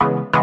you